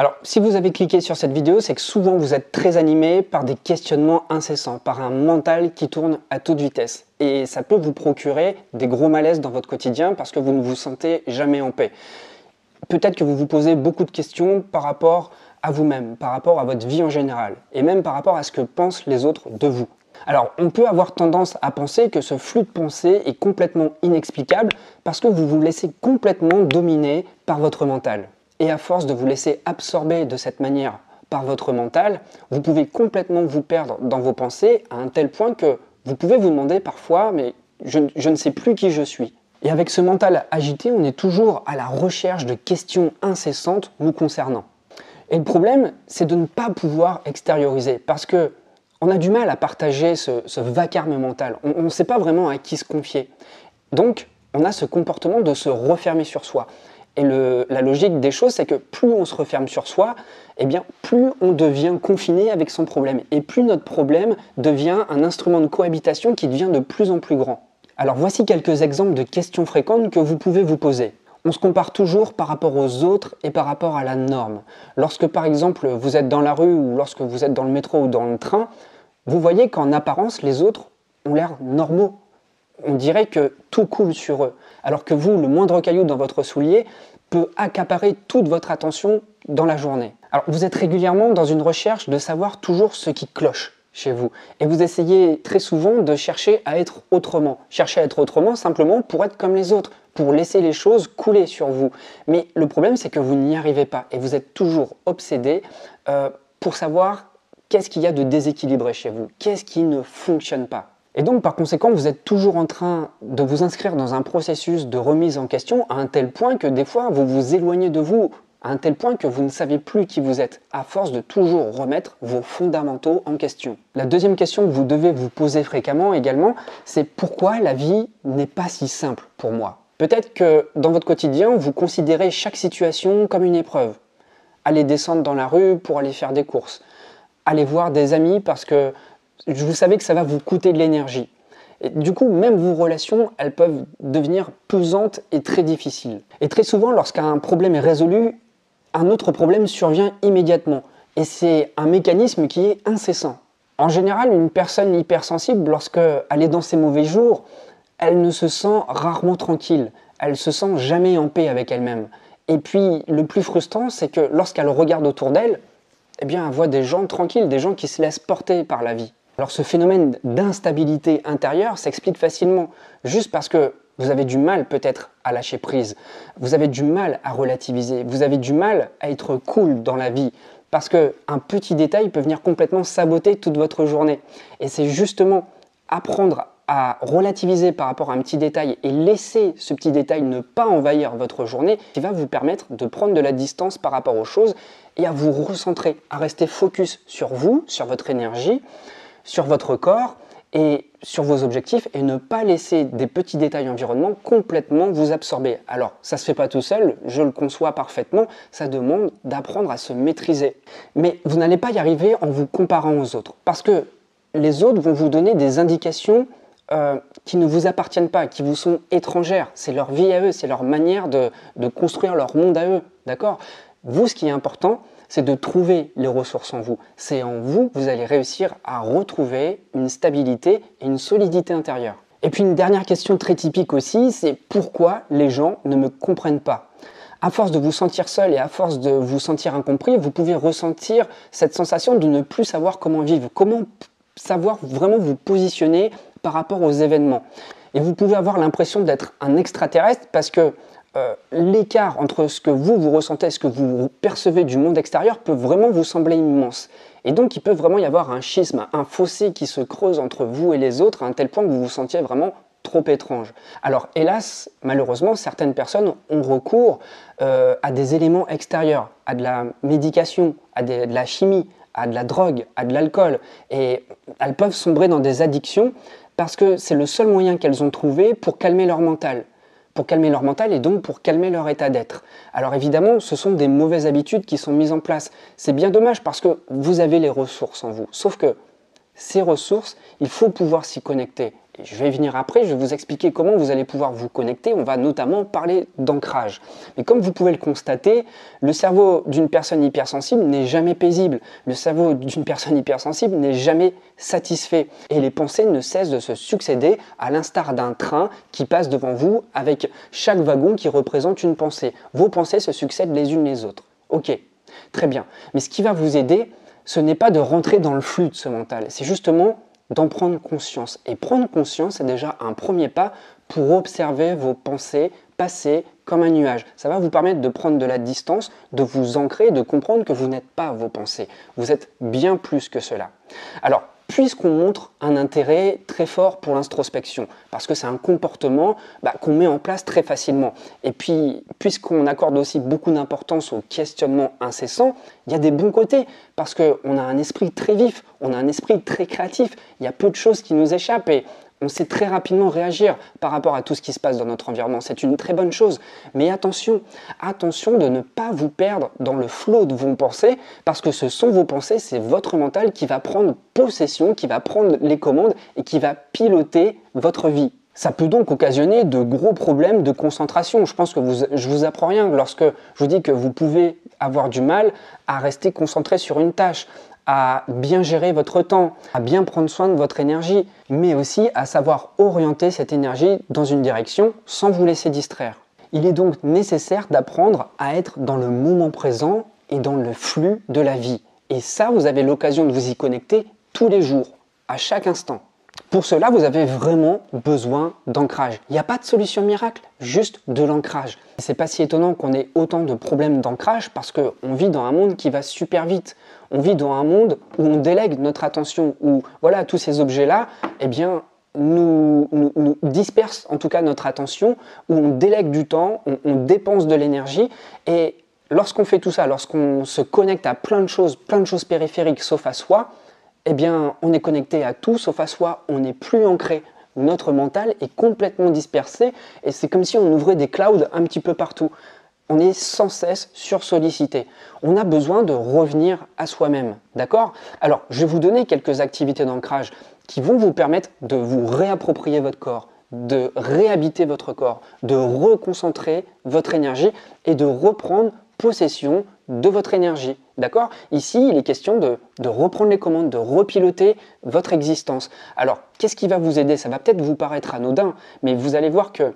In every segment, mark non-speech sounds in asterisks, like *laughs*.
Alors, si vous avez cliqué sur cette vidéo, c'est que souvent vous êtes très animé par des questionnements incessants, par un mental qui tourne à toute vitesse. Et ça peut vous procurer des gros malaises dans votre quotidien parce que vous ne vous sentez jamais en paix. Peut-être que vous vous posez beaucoup de questions par rapport à vous-même, par rapport à votre vie en général, et même par rapport à ce que pensent les autres de vous. Alors, on peut avoir tendance à penser que ce flux de pensée est complètement inexplicable parce que vous vous laissez complètement dominer par votre mental. Et à force de vous laisser absorber de cette manière par votre mental, vous pouvez complètement vous perdre dans vos pensées à un tel point que vous pouvez vous demander parfois, mais je, ne sais plus qui je suis. Et avec ce mental agité, on est toujours à la recherche de questions incessantes nous concernant. Et le problème, c'est de ne pas pouvoir extérioriser parce que on a du mal à partager ce, vacarme mental. On ne sait pas vraiment à qui se confier. Donc, on a ce comportement de se refermer sur soi. Et la logique des choses, c'est que plus on se referme sur soi, eh bien, plus on devient confiné avec son problème. Et plus notre problème devient un instrument de cohabitation qui devient de plus en plus grand. Alors voici quelques exemples de questions fréquentes que vous pouvez vous poser. On se compare toujours par rapport aux autres et par rapport à la norme. Lorsque par exemple vous êtes dans la rue ou lorsque vous êtes dans le métro ou dans le train, vous voyez qu'en apparence, les autres ont l'air normaux. On dirait que tout coule sur eux. Alors que vous, le moindre caillou dans votre soulier peut accaparer toute votre attention dans la journée. Alors vous êtes régulièrement dans une recherche de savoir toujours ce qui cloche chez vous. Et vous essayez très souvent de chercher à être autrement. Chercher à être autrement simplement pour être comme les autres, pour laisser les choses couler sur vous. Mais le problème, c'est que vous n'y arrivez pas et vous êtes toujours obsédé euh, pour savoir Qu'est-ce qu'il y a de déséquilibré chez vous Qu'est-ce qui ne fonctionne pas Et donc par conséquent, vous êtes toujours en train de vous inscrire dans un processus de remise en question à un tel point que des fois vous vous éloignez de vous à un tel point que vous ne savez plus qui vous êtes, à force de toujours remettre vos fondamentaux en question. La deuxième question que vous devez vous poser fréquemment également, c'est pourquoi la vie n'est pas si simple pour moi? Peut-être que dans votre quotidien, vous considérez chaque situation comme une épreuve. Aller descendre dans la rue pour aller faire des courses, aller voir des amis parce que vous savez que ça va vous coûter de l'énergie. Du coup, même vos relations, elles peuvent devenir pesantes et très difficiles. Et très souvent, lorsqu'un problème est résolu, un autre problème survient immédiatement. Et c'est un mécanisme qui est incessant. En général, une personne hypersensible, lorsqu'elle est dans ses mauvais jours, elle ne se sent rarement tranquille. Elle se sent jamais en paix avec elle-même. Et puis, le plus frustrant, c'est que lorsqu'elle regarde autour d'elle, eh bien, elle voit des gens tranquilles, des gens qui se laissent porter par la vie. Alors ce phénomène d'instabilité intérieure s'explique facilement juste parce que vous avez du mal peut-être à lâcher prise, vous avez du mal à relativiser, vous avez du mal à être cool dans la vie, parce qu'un petit détail peut venir complètement saboter toute votre journée. Et c'est justement apprendre à relativiser par rapport à un petit détail et laisser ce petit détail ne pas envahir votre journée qui va vous permettre de prendre de la distance par rapport aux choses et à vous recentrer, à rester focus sur vous, sur votre énergie, sur votre corps et sur vos objectifs et ne pas laisser des petits détails environnement complètement vous absorber. Alors, ça se fait pas tout seul, je le conçois parfaitement, ça demande d'apprendre à se maîtriser. Mais vous n'allez pas y arriver en vous comparant aux autres parce que les autres vont vous donner des indications euh, qui ne vous appartiennent pas, qui vous sont étrangères. C'est leur vie à eux, c'est leur manière de, construire leur monde à eux. D'accord? Vous, ce qui est important, c'est de trouver les ressources en vous. C'est en vous que vous allez réussir à retrouver une stabilité et une solidité intérieure. Et puis une dernière question très typique aussi, c'est pourquoi les gens ne me comprennent pas? À force de vous sentir seul et à force de vous sentir incompris, vous pouvez ressentir cette sensation de ne plus savoir comment vivre, comment savoir vraiment vous positionner par rapport aux événements? Et vous pouvez avoir l'impression d'être un extraterrestre parce que euh, l'écart entre ce que vous, vous ressentez et ce que vous percevez du monde extérieur peut vraiment vous sembler immense. Et donc il peut vraiment y avoir un schisme, un fossé qui se creuse entre vous et les autres à un tel point que vous vous sentiez vraiment trop étrange. Alors hélas, malheureusement, certaines personnes ont recours euh, à des éléments extérieurs, à de la médication, à de la chimie, à de la drogue, à de l'alcool, et elles peuvent sombrer dans des addictions parce que c'est le seul moyen qu'elles ont trouvé pour calmer leur mental pour calmer leur mental et donc pour calmer leur état d'être. Alors évidemment, ce sont des mauvaises habitudes qui sont mises en place. C'est bien dommage parce que vous avez les ressources en vous. Sauf que ces ressources, il faut pouvoir s'y connecter. Je vais venir après, je vais vous expliquer comment vous allez pouvoir vous connecter. On va notamment parler d'ancrage. Mais comme vous pouvez le constater, le cerveau d'une personne hypersensible n'est jamais paisible. Le cerveau d'une personne hypersensible n'est jamais satisfait. Et les pensées ne cessent de se succéder à l'instar d'un train qui passe devant vous avec chaque wagon qui représente une pensée. Vos pensées se succèdent les unes les autres. Ok, très bien. Mais ce qui va vous aider, ce n'est pas de rentrer dans le flux de ce mental, c'est justement d'en prendre conscience. Et prendre conscience, c'est déjà un premier pas pour observer vos pensées passer comme un nuage. Ça va vous permettre de prendre de la distance, de vous ancrer, de comprendre que vous n'êtes pas vos pensées. Vous êtes bien plus que cela. Alors, puisqu'on montre un intérêt très fort pour l'introspection, parce que c'est un comportement bah, qu'on met en place très facilement. Et puis, puisqu'on accorde aussi beaucoup d'importance au questionnement incessant, il y a des bons côtés, parce qu'on a un esprit très vif, on a un esprit très créatif, il y a peu de choses qui nous échappent, on sait très rapidement réagir par rapport à tout ce qui se passe dans notre environnement. C'est une très bonne chose. Mais attention, attention de ne pas vous perdre dans le flot de vos pensées, parce que ce sont vos pensées, c'est votre mental qui va prendre possession, qui va prendre les commandes et qui va piloter votre vie. Ça peut donc occasionner de gros problèmes de concentration. Je pense que vous, je vous apprends rien lorsque je vous dis que vous pouvez avoir du mal à rester concentré sur une tâche à bien gérer votre temps, à bien prendre soin de votre énergie, mais aussi à savoir orienter cette énergie dans une direction sans vous laisser distraire. Il est donc nécessaire d'apprendre à être dans le moment présent et dans le flux de la vie. Et ça, vous avez l'occasion de vous y connecter tous les jours, à chaque instant. Pour cela, vous avez vraiment besoin d'ancrage. Il n'y a pas de solution miracle, juste de l'ancrage. C'est pas si étonnant qu'on ait autant de problèmes d'ancrage parce qu'on vit dans un monde qui va super vite. On vit dans un monde où on délègue notre attention, où voilà tous ces objets-là, eh bien, nous, nous, dispersent en tout cas notre attention, où on délègue du temps, on, on dépense de l'énergie et lorsqu'on fait tout ça, lorsqu'on se connecte à plein de choses, plein de choses périphériques sauf à soi, eh bien, on est connecté à tout sauf à soi, on n'est plus ancré. Notre mental est complètement dispersé et c'est comme si on ouvrait des clouds un petit peu partout. On est sans cesse sursollicité. On a besoin de revenir à soi-même. D'accord? Alors, je vais vous donner quelques activités d'ancrage qui vont vous permettre de vous réapproprier votre corps, de réhabiter votre corps, de reconcentrer votre énergie et de reprendre possession de votre énergie. D'accord? Ici, il est question de, de, reprendre les commandes, de repiloter votre existence. Alors, qu'est-ce qui va vous aider? Ça va peut-être vous paraître anodin, mais vous allez voir que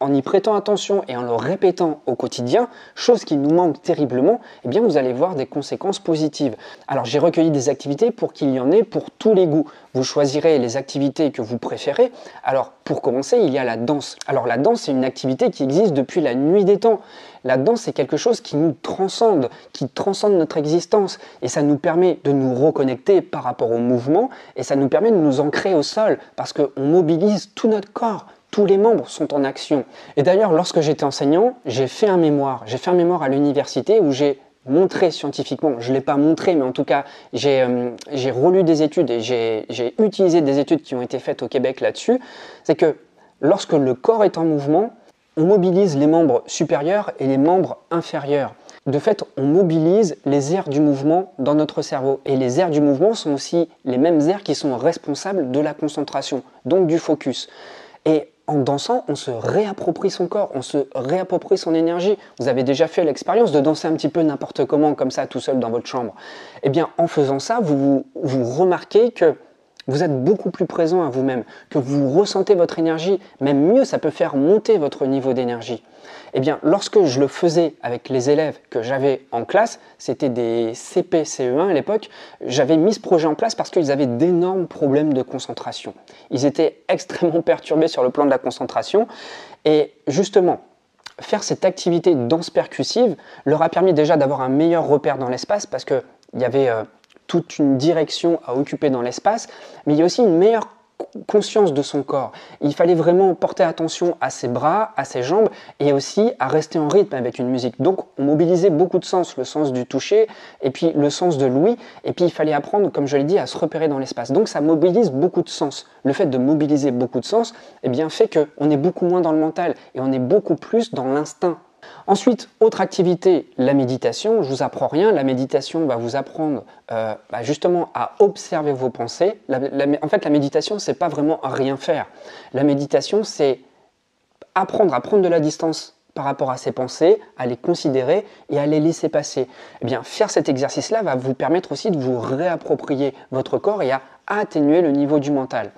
en y prêtant attention et en le répétant au quotidien, chose qui nous manque terriblement, eh vous allez voir des conséquences positives. Alors j'ai recueilli des activités pour qu'il y en ait pour tous les goûts. Vous choisirez les activités que vous préférez. Alors pour commencer, il y a la danse. Alors la danse, c'est une activité qui existe depuis la nuit des temps. La danse, c'est quelque chose qui nous transcende, qui transcende notre existence. Et ça nous permet de nous reconnecter par rapport au mouvement et ça nous permet de nous ancrer au sol parce qu'on mobilise tout notre corps tous les membres sont en action. Et d'ailleurs, lorsque j'étais enseignant, j'ai fait un mémoire. J'ai fait un mémoire à l'université où j'ai montré scientifiquement, je ne l'ai pas montré, mais en tout cas, j'ai euh, relu des études et j'ai utilisé des études qui ont été faites au Québec là-dessus, c'est que lorsque le corps est en mouvement, on mobilise les membres supérieurs et les membres inférieurs. De fait, on mobilise les aires du mouvement dans notre cerveau. Et les aires du mouvement sont aussi les mêmes aires qui sont responsables de la concentration, donc du focus. En dansant, on se réapproprie son corps, on se réapproprie son énergie. Vous avez déjà fait l'expérience de danser un petit peu n'importe comment, comme ça, tout seul dans votre chambre. Eh bien, en faisant ça, vous, vous remarquez que vous êtes beaucoup plus présent à vous-même, que vous ressentez votre énergie. Même mieux, ça peut faire monter votre niveau d'énergie. Eh bien, lorsque je le faisais avec les élèves que j'avais en classe, c'était des CP, CE1 à l'époque, j'avais mis ce projet en place parce qu'ils avaient d'énormes problèmes de concentration. Ils étaient *laughs* extrêmement perturbés sur le plan de la concentration. Et justement, faire cette activité danse percussive leur a permis déjà d'avoir un meilleur repère dans l'espace parce qu'il y avait euh, toute une direction à occuper dans l'espace, mais il y a aussi une meilleure conscience de son corps. Il fallait vraiment porter attention à ses bras, à ses jambes et aussi à rester en rythme avec une musique. Donc on mobilisait beaucoup de sens, le sens du toucher et puis le sens de l'ouïe et puis il fallait apprendre, comme je l'ai dit, à se repérer dans l'espace. Donc ça mobilise beaucoup de sens. Le fait de mobiliser beaucoup de sens eh bien, fait qu'on est beaucoup moins dans le mental et on est beaucoup plus dans l'instinct. Ensuite, autre activité, la méditation. Je vous apprends rien. La méditation va vous apprendre euh, bah, justement à observer vos pensées. en fait, la méditation, c'est pas vraiment rien faire. La méditation, c'est apprendre à prendre de la distance par rapport à ses pensées, à les considérer et à les laisser passer. Eh bien, faire cet exercice-là va vous permettre aussi de vous réapproprier votre corps et à atténuer le niveau du mental.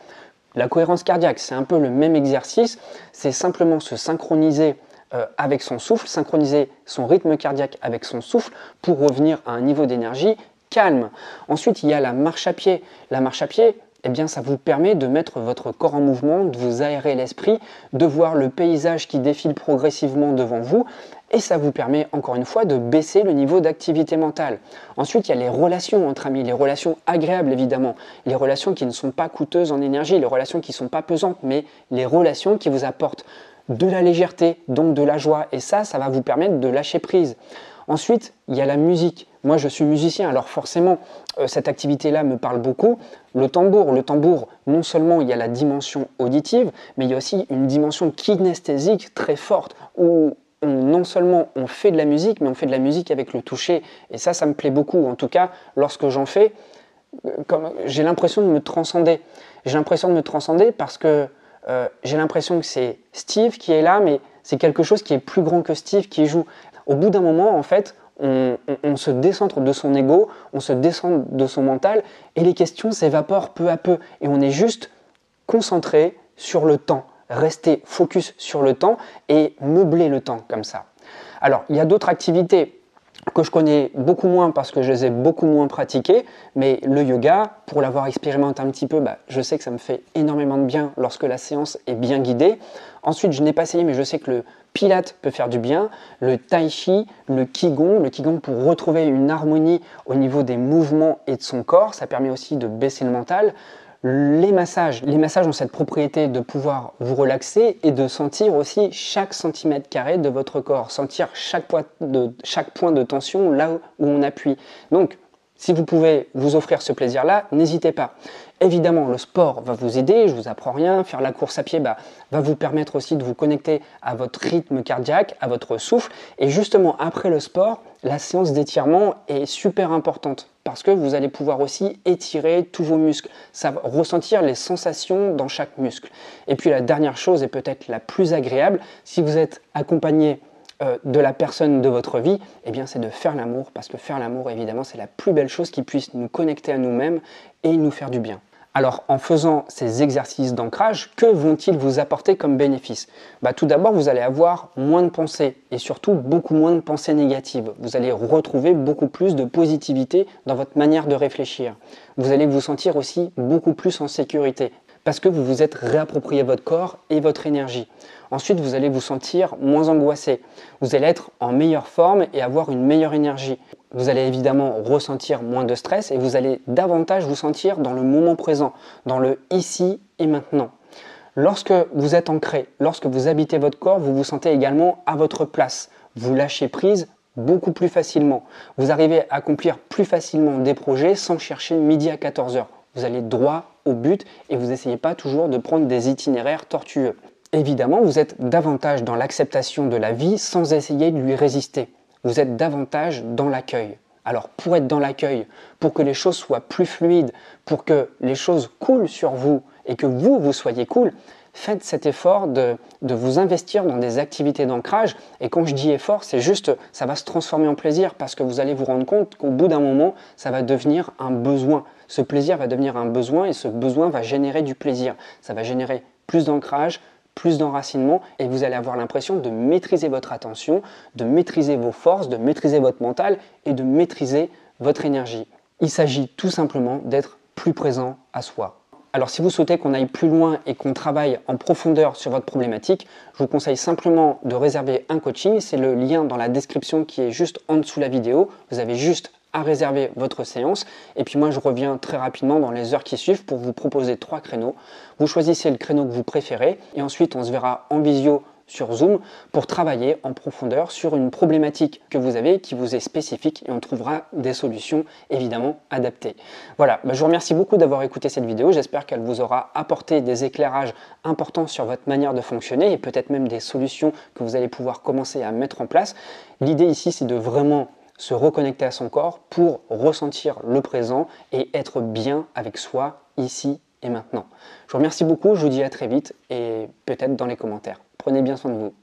La cohérence cardiaque, c'est un peu le même exercice, c'est simplement se synchroniser euh, avec son souffle, synchroniser son rythme cardiaque avec son souffle pour revenir à un niveau d'énergie calme. Ensuite, il y a la marche à pied. La marche à pied, eh bien, ça vous permet de mettre votre corps en mouvement, de vous aérer l'esprit, de voir le paysage qui défile progressivement devant vous, et ça vous permet encore une fois de baisser le niveau d'activité mentale. Ensuite, il y a les relations entre amis, les relations agréables évidemment, les relations qui ne sont pas coûteuses en énergie, les relations qui ne sont pas pesantes, mais les relations qui vous apportent de la légèreté, donc de la joie. Et ça, ça va vous permettre de lâcher prise. Ensuite, il y a la musique. Moi, je suis musicien, alors forcément, euh, cette activité-là me parle beaucoup. Le tambour, le tambour, non seulement il y a la dimension auditive, mais il y a aussi une dimension kinesthésique très forte, où non seulement on fait de la musique, mais on fait de la musique avec le toucher. Et ça, ça me plaît beaucoup. En tout cas, lorsque j'en fais, euh, j'ai l'impression de me transcender. J'ai l'impression de me transcender parce que euh, j'ai l'impression que c'est Steve qui est là, mais c'est quelque chose qui est plus grand que Steve qui joue. Au bout d'un moment, en fait, on, se décentre de son ego, on se descend de son mental, et les questions s'évaporent peu à peu. Et on est juste concentré sur le temps, rester focus sur le temps et meubler le temps comme ça. Alors, il y a d'autres activités que je connais beaucoup moins parce que je les ai beaucoup moins pratiquées, mais le yoga, pour l'avoir expérimenté un petit peu, bah, je sais que ça me fait énormément de bien lorsque la séance est bien guidée. Ensuite, je n'ai pas essayé, mais je sais que le pilate peut faire du bien, le tai chi, le qigong, le qigong pour retrouver une harmonie au niveau des mouvements et de son corps, ça permet aussi de baisser le mental. Les massages, les massages ont cette propriété de pouvoir vous relaxer et de sentir aussi chaque centimètre carré de votre corps, sentir chaque point de, chaque point de tension là où on appuie. Donc, si vous pouvez vous offrir ce plaisir-là, n'hésitez pas. Évidemment, le sport va vous aider, je vous apprends rien. Faire la course à pied bah, va vous permettre aussi de vous connecter à votre rythme cardiaque, à votre souffle. Et justement, après le sport, la séance d'étirement est super importante parce que vous allez pouvoir aussi étirer tous vos muscles, ça ressentir les sensations dans chaque muscle. Et puis la dernière chose, et peut-être la plus agréable, si vous êtes accompagné euh, de la personne de votre vie, eh bien c'est de faire l'amour, parce que faire l'amour, évidemment, c'est la plus belle chose qui puisse nous connecter à nous-mêmes et nous faire du bien. Alors en faisant ces exercices d'ancrage, que vont-ils vous apporter comme bénéfice? Bah, Tout d'abord, vous allez avoir moins de pensées et surtout beaucoup moins de pensées négatives. Vous allez retrouver beaucoup plus de positivité dans votre manière de réfléchir. Vous allez vous sentir aussi beaucoup plus en sécurité parce que vous vous êtes réapproprié votre corps et votre énergie. Ensuite, vous allez vous sentir moins angoissé. Vous allez être en meilleure forme et avoir une meilleure énergie. Vous allez évidemment ressentir moins de stress et vous allez davantage vous sentir dans le moment présent, dans le ici et maintenant. Lorsque vous êtes ancré, lorsque vous habitez votre corps, vous vous sentez également à votre place. Vous lâchez prise beaucoup plus facilement. Vous arrivez à accomplir plus facilement des projets sans chercher midi à 14h. Vous allez droit au but et vous n'essayez pas toujours de prendre des itinéraires tortueux. Évidemment, vous êtes davantage dans l'acceptation de la vie sans essayer de lui résister. Vous êtes davantage dans l'accueil. Alors pour être dans l'accueil, pour que les choses soient plus fluides, pour que les choses coulent sur vous et que vous, vous soyez cool, faites cet effort de, vous investir dans des activités d'ancrage. Et quand je dis effort, c'est juste, ça va se transformer en plaisir parce que vous allez vous rendre compte qu'au bout d'un moment, ça va devenir un besoin. Ce plaisir va devenir un besoin et ce besoin va générer du plaisir. Ça va générer plus d'ancrage, plus d'enracinement et vous allez avoir l'impression de maîtriser votre attention, de maîtriser vos forces, de maîtriser votre mental et de maîtriser votre énergie. Il s'agit tout simplement d'être plus présent à soi. Alors si vous souhaitez qu'on aille plus loin et qu'on travaille en profondeur sur votre problématique, je vous conseille simplement de réserver un coaching. C'est le lien dans la description qui est juste en dessous de la vidéo. Vous avez juste à réserver votre séance. Et puis moi, je reviens très rapidement dans les heures qui suivent pour vous proposer trois créneaux. Vous choisissez le créneau que vous préférez et ensuite on se verra en visio sur Zoom pour travailler en profondeur sur une problématique que vous avez qui vous est spécifique et on trouvera des solutions évidemment adaptées. Voilà, bah, je vous remercie beaucoup d'avoir écouté cette vidéo. J'espère qu'elle vous aura apporté des éclairages importants sur votre manière de fonctionner et peut-être même des solutions que vous allez pouvoir commencer à mettre en place. L'idée ici, c'est de vraiment se reconnecter à son corps pour ressentir le présent et être bien avec soi ici et maintenant. Je vous remercie beaucoup, je vous dis à très vite et peut-être dans les commentaires. Prenez bien soin de vous.